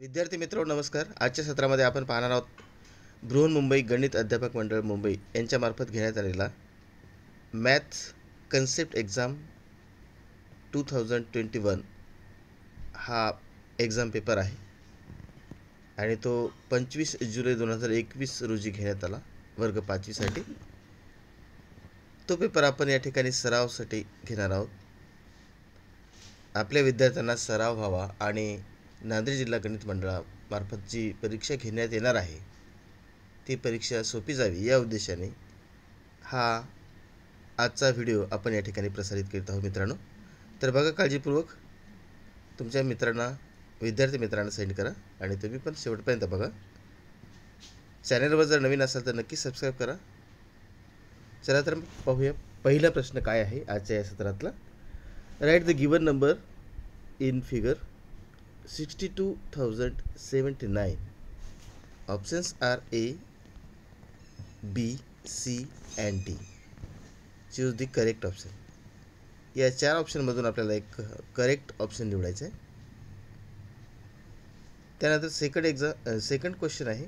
विद्यार्थी मित्र नमस्कार. आजच्या सत्रामध्ये आपण पाहणार आहोत बृहन्मुंबई गणित अध्यापक मंडळ मुंबई यांच्यामार्फत घेण्यात आलेला maths concept exam two thousand twenty one हा एक्झाम पेपर आहे. आणि तो पंचवीस जुलै दोन हजार एकवीस रोजी घेण्यात आला वर्ग पाचवीसाठी. तो पेपर आपण या ठिकाणी सरावसाठी घेणार आहोत. आपल्या विद्यार्थ्यांना सराव व्हावा आणि नांदेड जिल्हा गणित मंडळामार्फत जी परीक्षा घेण्यात येणार आहे. ती परीक्षा सोपी जावी या उद्देशाने हा आजचा व्हिडिओ आपण या ठिकाणी प्रसारित करीत आहोत मित्रांनो. तर बघा काळजीपूर्वक तुमच्या मित्रांना विद्यार्थी मित्रांना सेंड करा आणि तुम्ही पण शेवटपर्यंत बघा. चॅनलवर जर नवीन असाल तर नक्की सबस्क्राईब करा. चला तर पाहूया पहिला प्रश्न काय आहे आजच्या या सत्रातला. Write the given number in figure 62,079. Options are A, B, C and D. Choose the correct option. या चार ऑप्शनमधून आपल्याला एक करेक्ट ऑप्शन निवडायचं आहे त्यानंतर सेकंड एक्झाम सेकंड क्वेश्चन आहे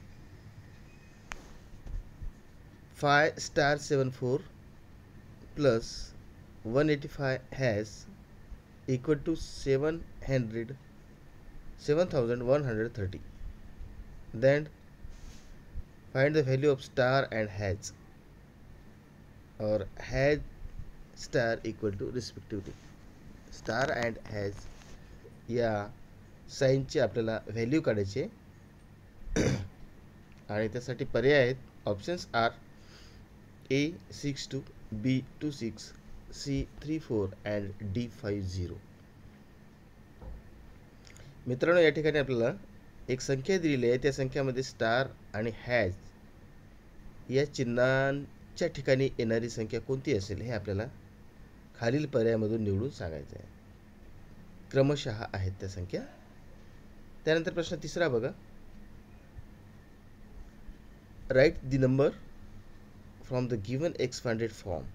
five star seven four plus one eighty five has equal to seven hundred 7130 then find the value of star and hash or hash star equal to respectively. Star and has या साईनची आपल्याला value काढायची. आणि त्यासाठी पर्याय आहेत. Options are A six two B two six C three four and D five zero मित्रांनो या ठिकाणी आपल्याला एक संख्या दिलेली आहे. त्या संख्यामध्ये स्टार आणि हॅज या चिन्हांच्या ठिकाणी येणारी संख्या कोणती असेल हे आपल्याला खालील पर्यायामधून निवडून सांगायचं आहे. क्रमशः आहेत त्या संख्या. त्यानंतर प्रश्न तिसरा बघा. Write the number from the given expanded form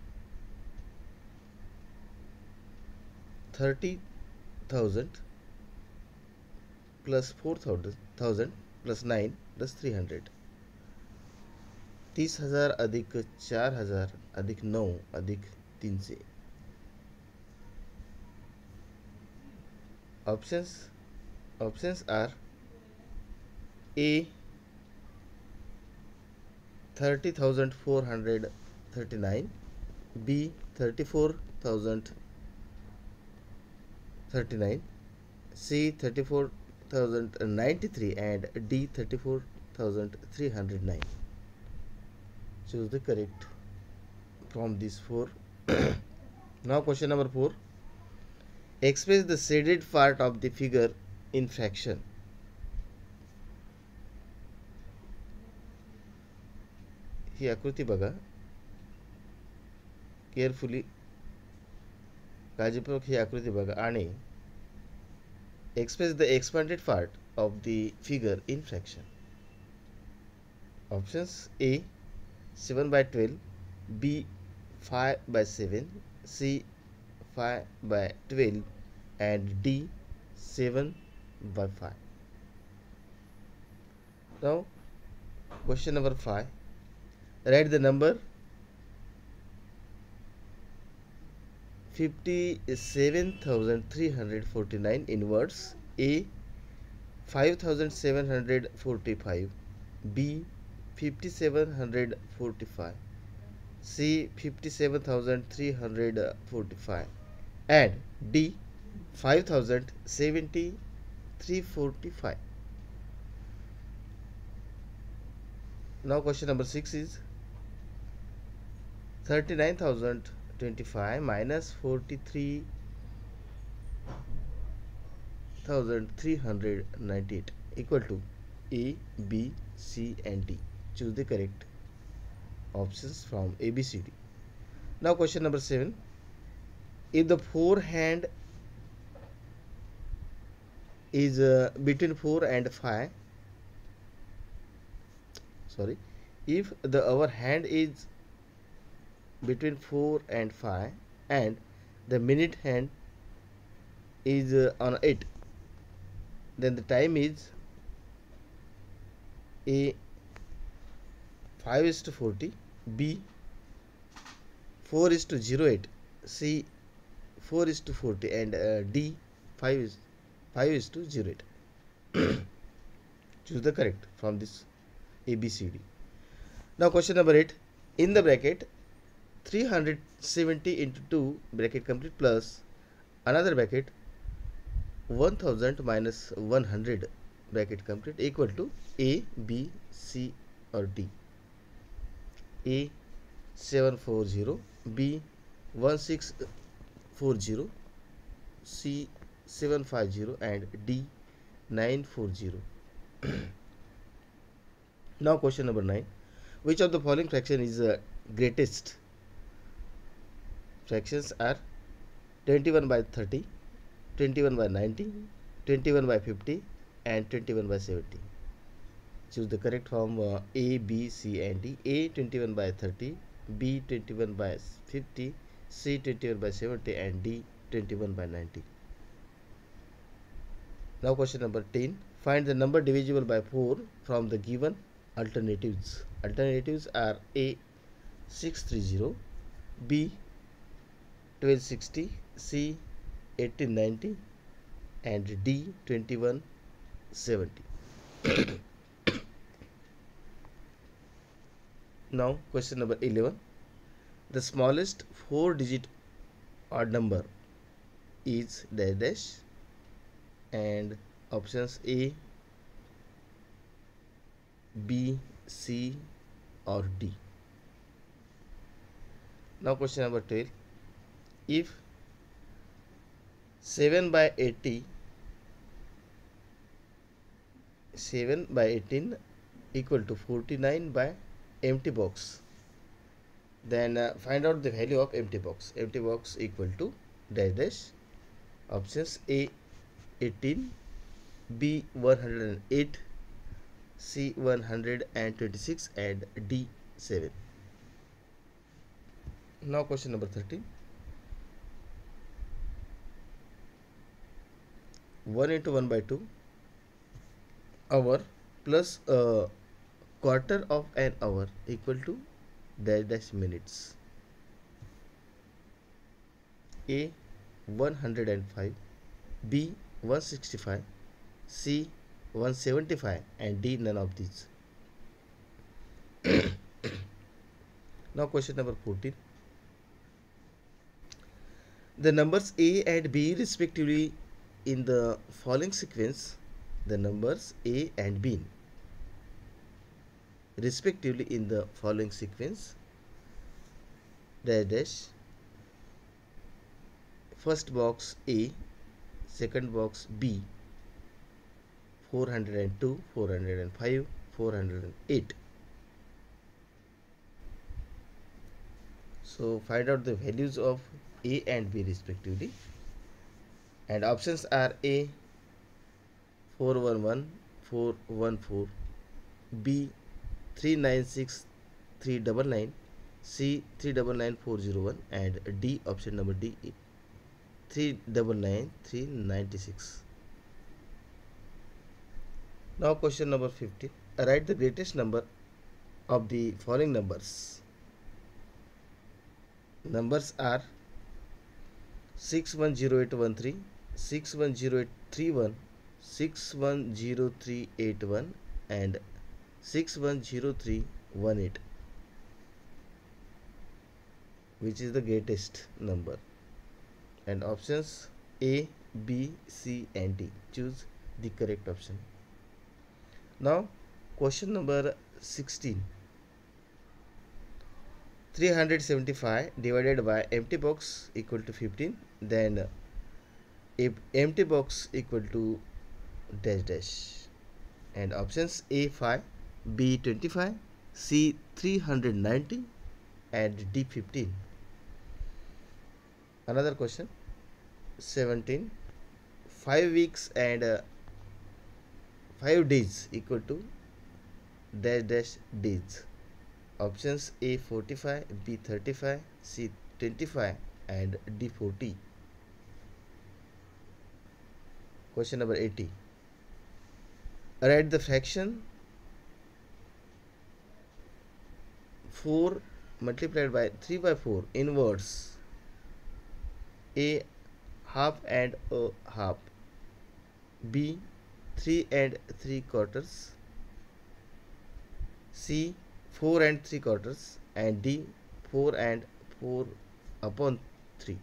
thirty thousand plus four thousand plus nine plus three hundred तीस हज़ार अधिक चार हज़ार अधिक नौ, अधिक तीन से। Options options are A thirty thousand four hundred thirty nine B thirty four thousand thirty nine C thirty four 1093 and D 34309. Choose the correct from these four. now question number 4. Express the shaded part of the figure in fraction. ही आकृती बघा carefully काळजीपूर्वक ही आकृती बघा आणि express the expanded part of the figure in fraction. Options A 7 by 12, B 5 by 7, C 5 by 12, and D 7 by 5. Now, question number 5. Write the number 57,349 in words A 5745 B 5745 C 57345 and D 507345 now question number 6 is 39000 25 minus 43,398 equal to A, B, C and D. Choose the correct options from A, B, C, D. Now question number 7. If the forehand is uh, between 4 and 5 sorry if the hour hand is between 4 and 5 and the minute hand is uh, on 8 then the time is A 5 is to 40, B 4 is to 08, C 4 is to 40 and uh, D 5 is 5 is to 08. Choose the correct from this A, B, C, D. Now question number 8. In the bracket 370 into 2 bracket complete plus another bracket 1000 minus 100 bracket complete equal to A, B, C or D. A 740, B 1640, C 750 and D 940. now question number 9. Which of the following fraction is the greatest? Fractions are 21 by 30, 21 by 90, 21 by 50 and 21 by 70. Choose the correct form uh, A, B, C and D. A 21 by 30, B 21 by 50, C 21 by 70 and D 21 by 90. Now question number 10. Find the number divisible by 4 from the given alternatives. Alternatives are A 630, B 1260, C 1890 and D 2170. now question number 11. The smallest 4 digit odd number is dash dash and options A, B, C or D. Now question number 12. If 7 by 80 7 by 18 equal to 49 by empty box. Then uh, find out the value of empty box. Empty box equal to dash dash. Options a 18 b 108 c 126 and d 7 now question number 13 1 into 1 by 2 hour plus a quarter of an hour equal to dash dash minutes. A 105 b 165 c 175 and d none of these. Now question number 14 the numbers a and b respectively in the following sequence the numbers a and b. Respectively in the following sequence dash dash first box a second box b 402 405 408 so find out the values of a and b respectively and options are a 411 414 b 396 399 C 399401 and D option number D 399 396 now question number 15 write the greatest number of the following numbers. Numbers are 610813 610831 610381 and 610318 which is the greatest number and options A, B, C and D. Choose the correct option. Now question number 16. 375 divided by empty box equal to 15 then if empty box equal to dash dash and options A 5 B 25, C 390 and D 15. Another question 17 5 weeks and uh, 5 days equal to dash dash days. Options A 45, B 35, C 25 and D 40. Question number 80. Write the fraction 4 multiplied by 3 by 4 inverse a half and a half. B 3 and 3 quarters. C 4 and 3 quarters. And d 4 and 4 upon 3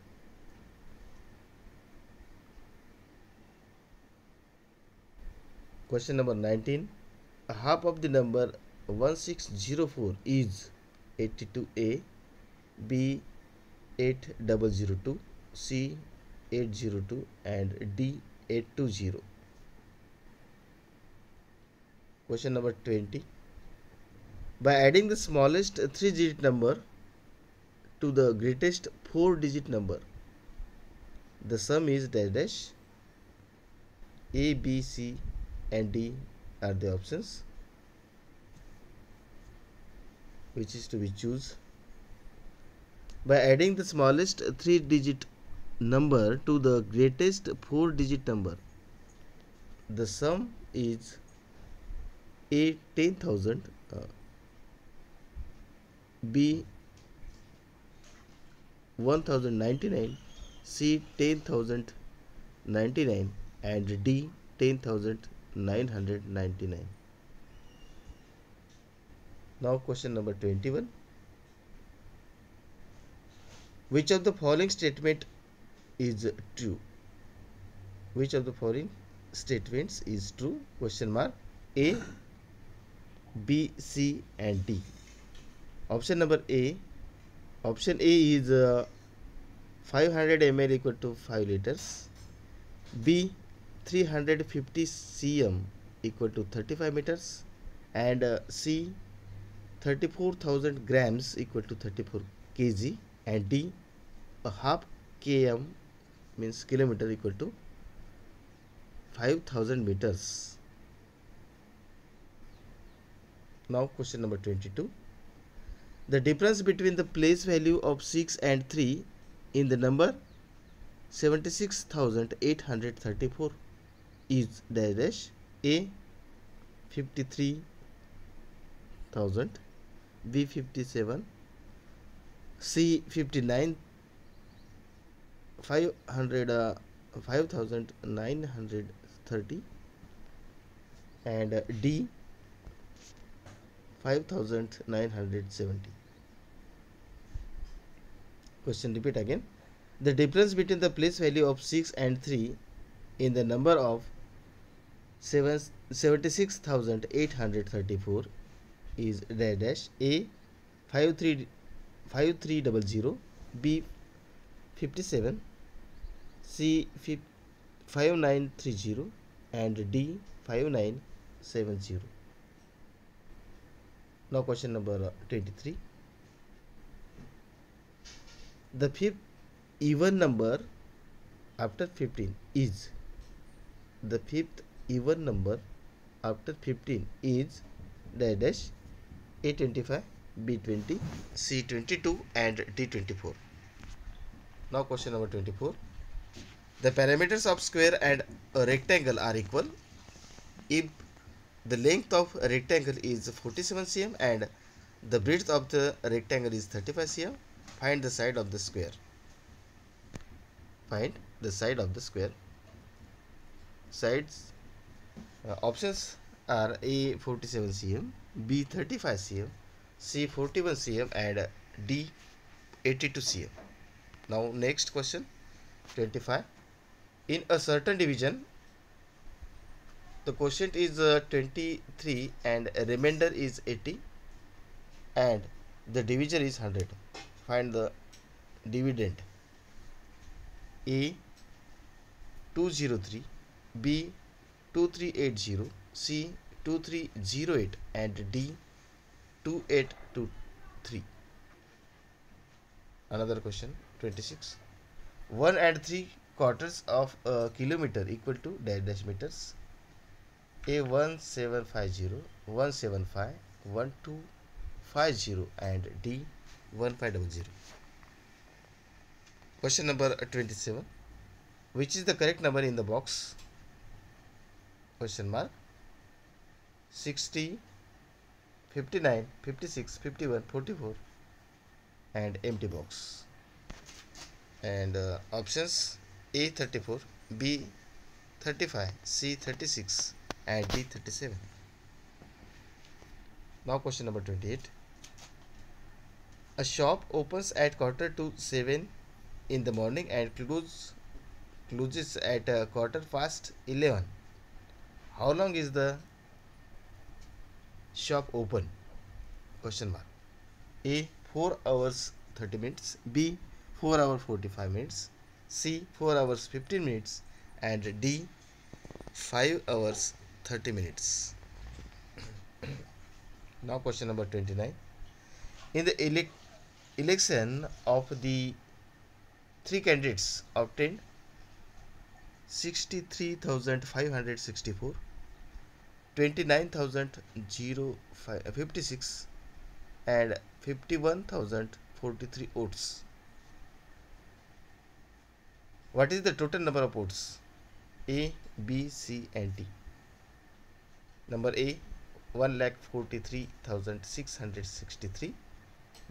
question number 19 half of the number 1604 is 82a b 8002 c 802 and d 820 question number 20 by adding the smallest three digit number to the greatest four digit number the sum is dash dash a b c and d are the options which is to be choose. By adding the smallest three digit number to the greatest four digit number the sum is a 10000 uh, b 1099 c 10099 and d 10999 now question number 21. Which of the following statement is true? Which of the following statements is true? Question mark A, B, C and D. Option number A. Option A is uh, 500 ml equal to 5 liters. B 350 cm equal to 35 meters and uh, C 34,000 grams equal to 34 kg and D a half km means kilometer equal to 5000 meters. Now question number 22. The difference between the place value of 6 and 3 in the number 76,834 is dash A 53,000 B 57 C 59 500 uh, 5930 and uh, D 5970 question repeat again. The difference between the place value of 6 and 3 in the number of 7 76834 is dash A 53 5300 B 57 C 5930 and D 5970 now question number 23 the fifth even number after 15 is the fifth even number after 15 is dash a25, B20, C22 and D24. Now question number 24. The parameters of square and a rectangle are equal if the length of rectangle is 47 cm and the breadth of the rectangle is 35 cm. Find the side of the square. Find the side of the square. Sides options are A 47 cm, B 35 cm, C 41 cm and D 82 cm. Now next question 25. In a certain division the quotient is uh, 23 and remainder is 80 and the divisor is 100. Find the dividend A 203 B 2380 C 2308 and D 2823. Another question 26. 1 and 3 quarters of a kilometer equal to dash dash meters. A 1750, 175, 1250 and D 1500. Question number 27. Which is the correct number in the box? Question mark. 60 59, 56, 51, 44 and empty box. And uh, options A 34, B 35, C 36 and D 37. Now question number 28. A shop opens at quarter to 7 in the morning and close, closes at uh, quarter past 11. How long is the shop open? Question mark. A 4 hours 30 minutes. B 4 hours 45 minutes. C 4 hours 15 minutes. And D 5 hours 30 minutes. now question number 29. In the ele election of the three candidates obtained 63,564 29,056 and 51,043 votes. What is the total number of votes? A, B, C and D. Number A 1,43,663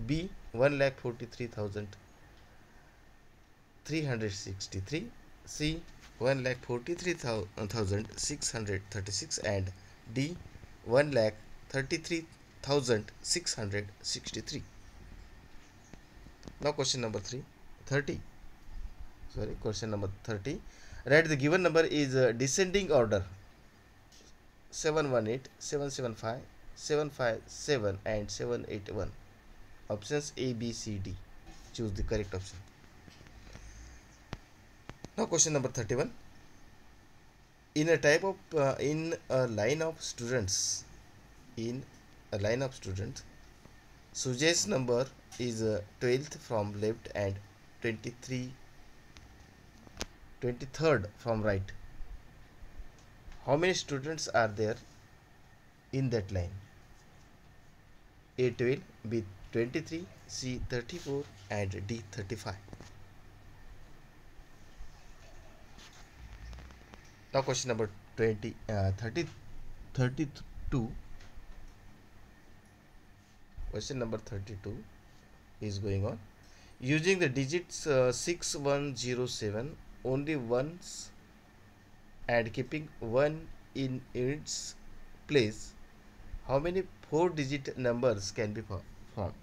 B 1,43,363 C 1,43,636 and D one lakh thirty three thousand six hundred sixty three. now question number 3 30 sorry question number 30 write the given number is uh, descending order. 718 775 757 and 781 options a b c d. Choose the correct option now question number 31 in a type of uh, in a line of students in a line of students Sujay's number is uh, 12th from left and 23 23rd from right. How many students are there in that line? A 12 b 23 c 34 and d 35 now question number 20 uh, 30 32 question number 32 is going on. Using the digits uh, 6107 only once and keeping 1 in its place how many four digit numbers can be formed?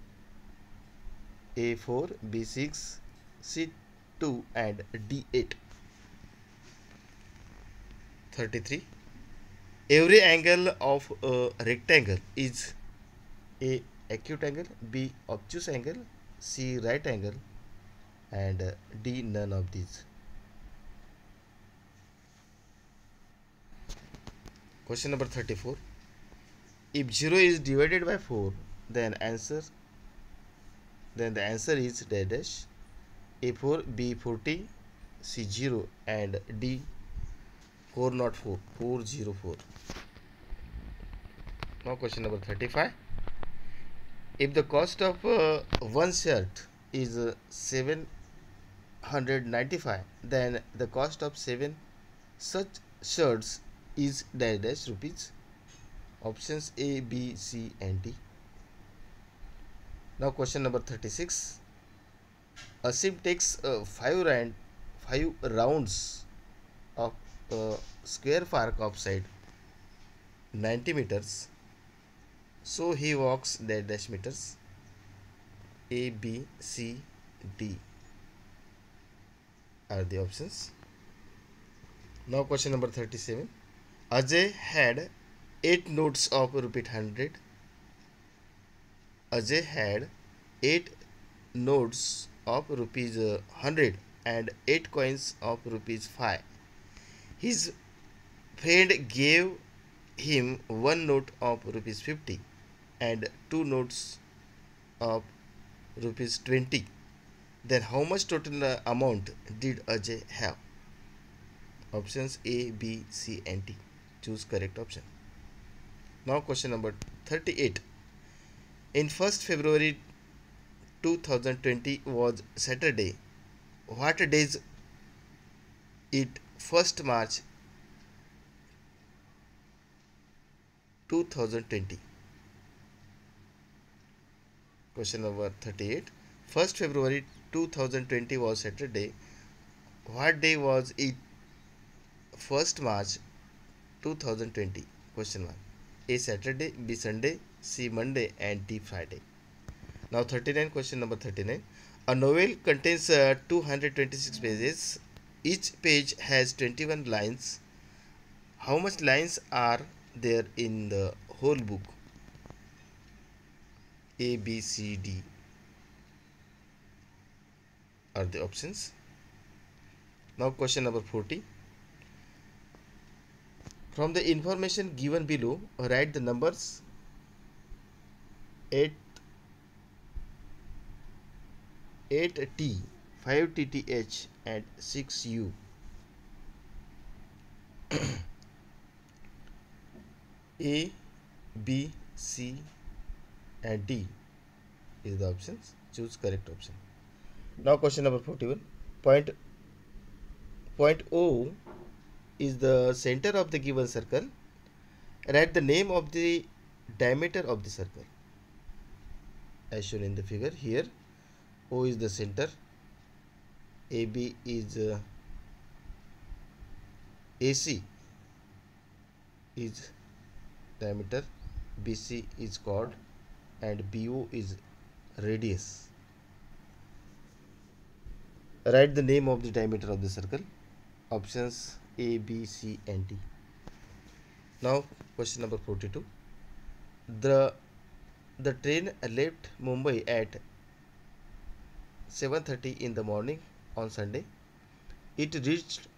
A4 b6 c2 and d8 33 every angle of a rectangle is a acute angle b obtuse angle c right angle and uh, d none of these. Question number 34 if 0 is divided by 4 then answer then the answer is dash. A4 b40 c0 and d 404 404 now question number 35 if the cost of uh, one shirt is uh, 795 then the cost of seven such shirts is dash rupees. Options a b c and d. Now question number 36 asim takes uh, five round five rounds of uh, square park side 90 meters. So he walks the dash meters. A b c d are the options. Now question number 37 ajay had 8 notes of rupee 100 ajay had 8 notes of rupees 100 and 8 coins of rupees 5 his friend gave him one note of rupees 50 and two notes of rupees 20. Then how much total amount did Ajay have? Options A, B, C and D. Choose correct option. Now question number 38. In 1st February 2020 was Saturday. What days it 1st March 2020 question number 38 1st february 2020 was saturday. What day was it? 1st march 2020 question mark a saturday b sunday c monday and d friday. Now 39 question number 39 a novel contains uh, 226 pages each page has 21 lines. How much lines are there in the whole book? A b c d. Are the options? Now question number 40 from the information given below write the numbers. 8 8t 5tth and 6u a b c and d is the options. Choose correct option. Now question number 41 point point o is the center of the given circle. Write the name of the diameter of the circle. As shown in the figure here o is the center ab is uh, ac is diameter bc is chord and bo is radius. Write the name of the diameter of the circle. Options a b c and d. Now question number 42 the the train left mumbai at 7:30 in the morning on sunday. It reached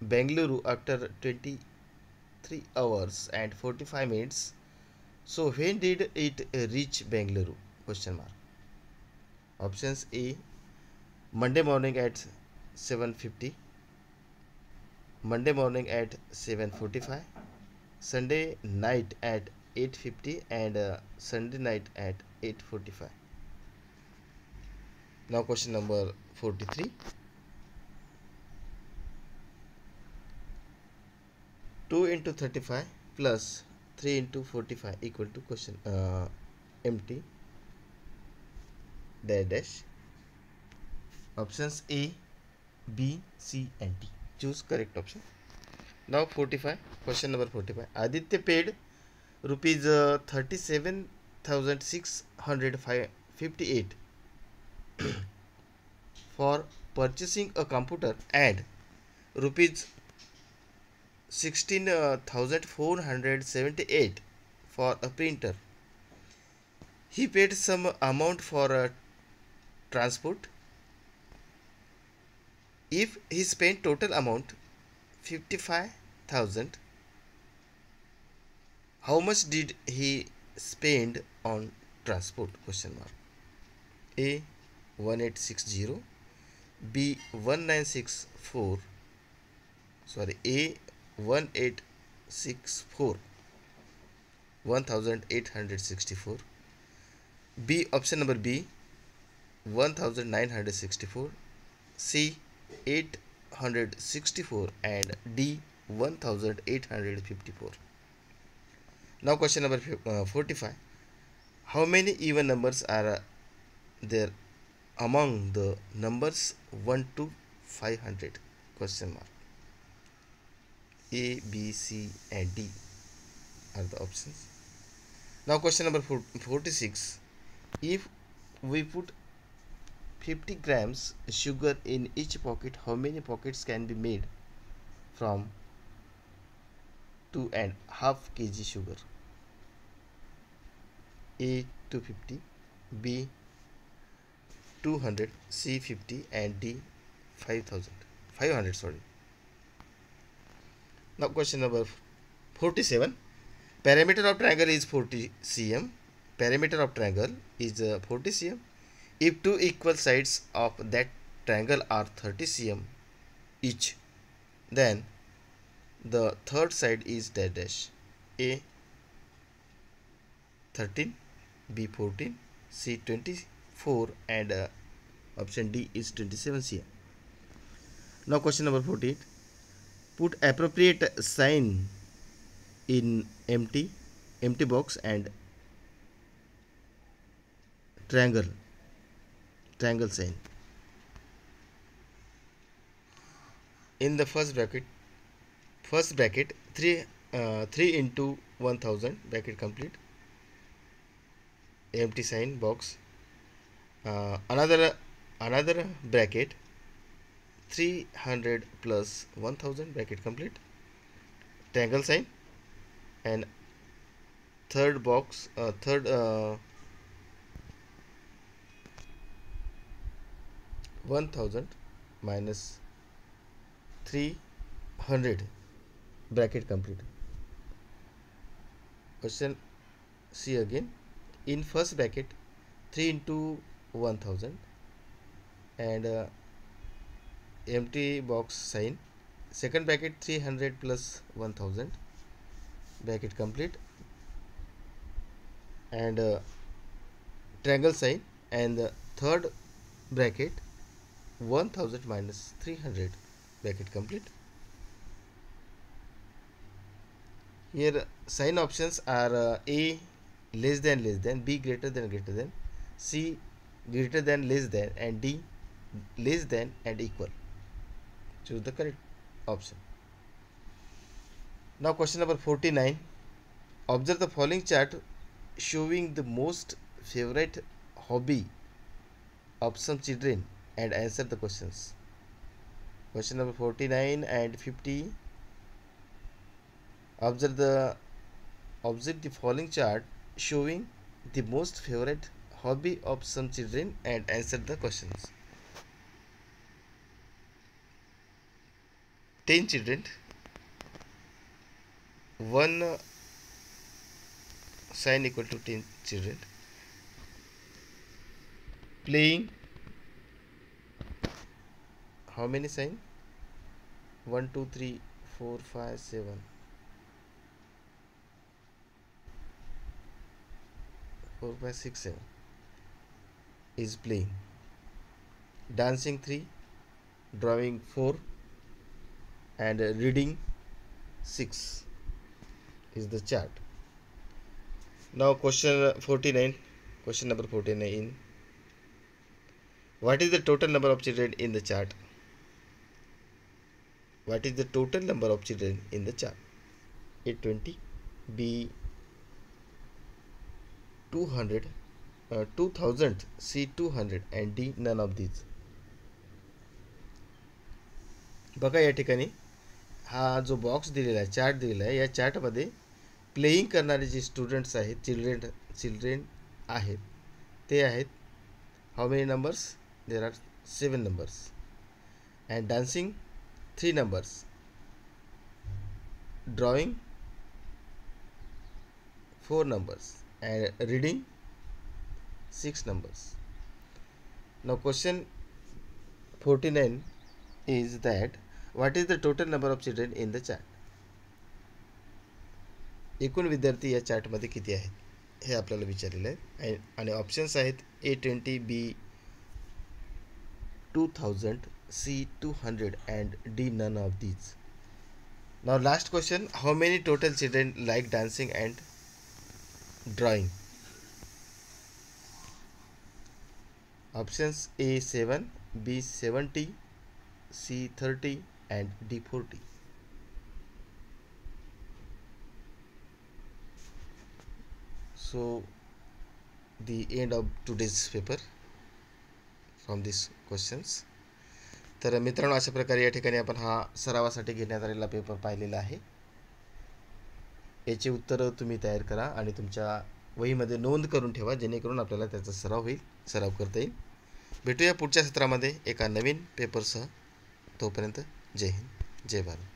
bangalore after 23 hours and 45 minutes. So when did it reach bangalore? Question mark. Options a monday morning at 7:50 monday morning at 7:45 sunday night at 8:50 and uh, sunday night at 8:45 now question number 43 2 into 35 plus 3 into 45 equal to question uh, empty. Dash dash. Options a b c and d. Choose correct option. Now 45 question number 45 aditya paid rupees uh, 37658 for purchasing a computer and rupees 16478 for a printer. He paid some amount for a transport. If he spent total amount 55000 how much did he spend on transport? Question mark. A 1860 b 1964 sorry a 1864 1864 b option number b 1964 c 864 and d 1854 now question number uh, 45 how many even numbers are uh, there among the numbers 1 to 500 question mark a b c and d are the options. Now question number 46 if we put 50 grams sugar in each pocket how many pockets can be made from 2 and half kg sugar? A 250 b 200 c 50 and d 5000 500 sorry now question number 47 perimeter of triangle is 40 cm. Perimeter of triangle is uh, 40 cm. If two equal sides of that triangle are 30 cm each then the third side is dash dash. A 13 b 14 c 24 and uh, option d is 27 cm. Now question number 48 put appropriate sign in empty empty box and triangle triangle sign. In the first bracket first bracket 3 uh, 3 into 1000 bracket complete. Empty sign box. Uh, another another bracket 300 plus 1000 bracket complete. Triangle sign. And third box uh, third uh, 1000 minus 300 bracket complete. Question see again. In first bracket 3 into 1000 and uh, empty box sign. Second bracket 300 plus 1000 bracket complete. And uh, triangle sign. And the third bracket 1000 minus 300 bracket complete. Here sign options are uh, a less than less than b greater than greater than c greater than less than and d less than and equal choose the correct option. Now question number 49 observe the following chart showing the most favorite hobby. Of some children and answer the questions. Question number 49 and 50 observe the observe the following chart showing the most favorite hobby of some children and answer the questions 10 children one sign equal to 10 children playing how many sign 1 2 3 4 5 7 4 5 6 7 is playing. Dancing 3 drawing 4 and uh, reading 6 is the chart now question 49 question number 49 in what is the total number of children in the chart what is the total number of children in the chart a 20 b 200 uh, 2000 c 200 and d none of these बघा या ठिकाणी हा जो box दिलेला आहे chart दिलेला आहे या चार्टमध्ये प्लेईंग करणारे जे स्टुडंट्स आहेत चिल्ड्रेन चिल्ड्रेन आहेत ते आहेत how many numbers there are seven numbers and dancing three numbers drawing four numbers and reading six numbers now question 49 is that what is the total number of children in the chart एकूण विद्यार्थी या चार्टमध्ये किती आहेत? हे आपल्याला विचारलेलं आहे. आणि options आहेत A twenty B two thousand C two hundred and D none of these now last question how many total children like dancing and drawing options A seven B seventy C thirty and D 40. So the end of today's paper from these questions. तर मित्रांनो अशा प्रकारे या ठिकाणी आपण हा सरावासाठी घेण्यात आलेला पेपर पाहिलेला आहे याची उत्तरं तुम्ही तयार करा आणि तुमच्या वहीमध्ये नोंद करून ठेवा जेणेकरून आपल्याला त्याचा सराव होईल सराव करता येईल भेटूया पुढच्या सत्रामध्ये एका नवीन पेपरसह तोपर्यंत जय हिंद। जय भारत।